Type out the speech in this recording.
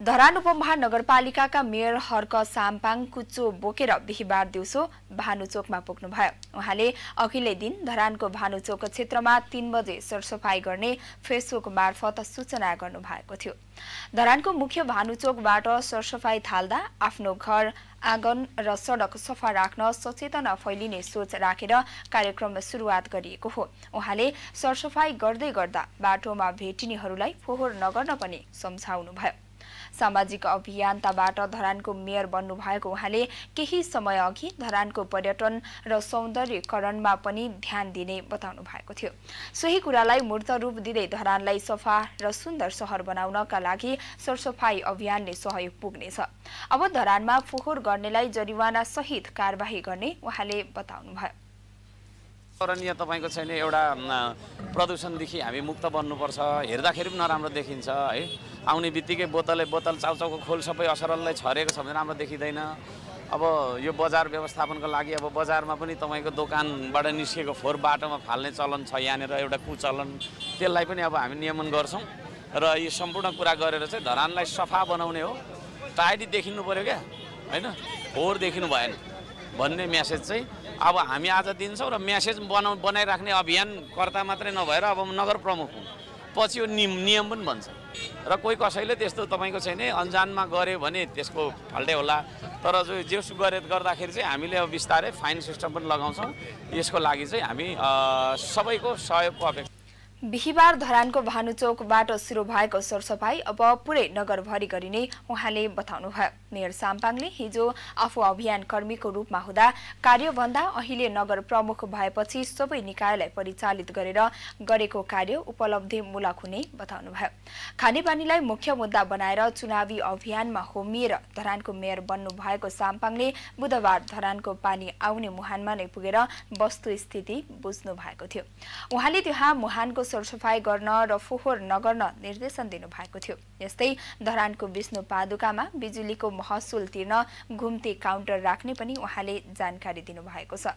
धरान उपमहानगरपालिकाका मेयर हर्क साम्पाङ कुचो बोकेर बिहिबार दिउँसो भानुचोकमा पुग्नुभयो। उहाँले अघिल्लै दिन धरानको भानुचोक क्षेत्रमा तीन बजे सरसफाई गर्ने फेसबुक मार्फत सूचना गर्नुभएको थियो। धरानको मुख्य भानुचोकबाट सरसफाई थाल्दा आफ्नो घर आँगन र सडक सफा राख्न सचेतना फैलिने सोच राखेर कार्यक्रम सुरुवात गरिएको हो। उहाँले सरसफाई गर्दै गर्दा बाटोमा भेटिनेहरूलाई फोहोर नगर्न पनि सम्झाउनुभयो। सामाजिक अभियन्ताबाट धरानको मेयर बन्नुभएको उहाँले केही समय अघि धरानको पर्यटन र सौन्दर्यकरणमा पनि ध्यान दिने बताउनु भएको थियो। सोही कुरालाई मूर्त रूप दिँदै धरानलाई सफा र सुन्दर सहर बनाउनका लागि सरसफाई अभियानले सहयोग पुग्नेछ। अब धरानमा फोहोर गर्नेलाई जरिवाना सहित कारवाही गर्ने उहाँले बताउनुभयो। पर्यावरणीय तपाईँको छैन एउटा प्रदूषणदेखि हामी मुक्त बन्नुपर्छ हेर्दाखेरि पनि नराम्रो देखिन्छ है। आउने बित्तिकै बोतलले बोतल चाउचाउको खोल सबै असरललाई छरेको छ भने राम्रो देखिँदैन। अब यो बजार व्यवस्थापनको लागि अब बजारमा पनि तपाईँको दोकानबाट निस्केको फोहोर बाटोमा फाल्ने चलन छ यहाँनिर एउटा कुचलन त्यसलाई पनि अब हामी नियमन गर्छौँ। र यो सम्पूर्ण कुरा गरेर चाहिँ धरानलाई सफा बनाउने हो। टाइडी देखिनु पऱ्यो क्या होइन? फोहोर देखिनु भएन भन्ने म्यासेज चाहिँ अब हामी आज दिन्छौँ र म्यासेज बनाउ बनाइराख्ने अभियानकर्ता मात्रै नभएर अब नगर प्रमुख हुँ पछि यो नियम नियम पनि भन्छ। र कोही कसैले त्यस्तो तपाईँको छैन अन्जानमा गऱ्यो भने त्यसको फाल्टै होला। तर जो जेसु गरे गर्दाखेरि चाहिँ हामीले अब बिस्तारै फाइन सिस्टम पनि लगाउँछौँ। यसको लागि चाहिँ हामी सबैको सहयोगको अपेक्षा बिहिबार धरानको भानुचोकबाट सुरु भएको सरसफाई अब पुरै नगरभरि गरिने उहाँले बताउनुभयो। मेयर साम्पाङले हिजो आफू अभियान कर्मीको रूपमा हुँदा कार्यभन्दा अहिले नगर प्रमुख भएपछि सबै निकायलाई परिचालित गरेर गरेको कार्य उपलब्धिमूलक हुने बताउनुभयो। खानेपानीलाई मुख्य मुद्दा बनाएर चुनावी अभियानमा होमिएर धरानको मेयर बन्नु भएको साम्पाङले बुधबार धरानको पानी आउने मुहानमा नै पुगेर वस्तुस्थिति बुझ्नु भएको थियो। उहाँले त्यहाँ मुहानको सरसफाई गर्न र फोहोर नगर्न निर्देशन दिनुभएको थियो। यस्तै धरानको विष्णु पादुकामा बिजुलीको महसुल तिर्न घुम्ती काउन्टर राख्ने पनि उहाँले जानकारी दिनुभएको छ।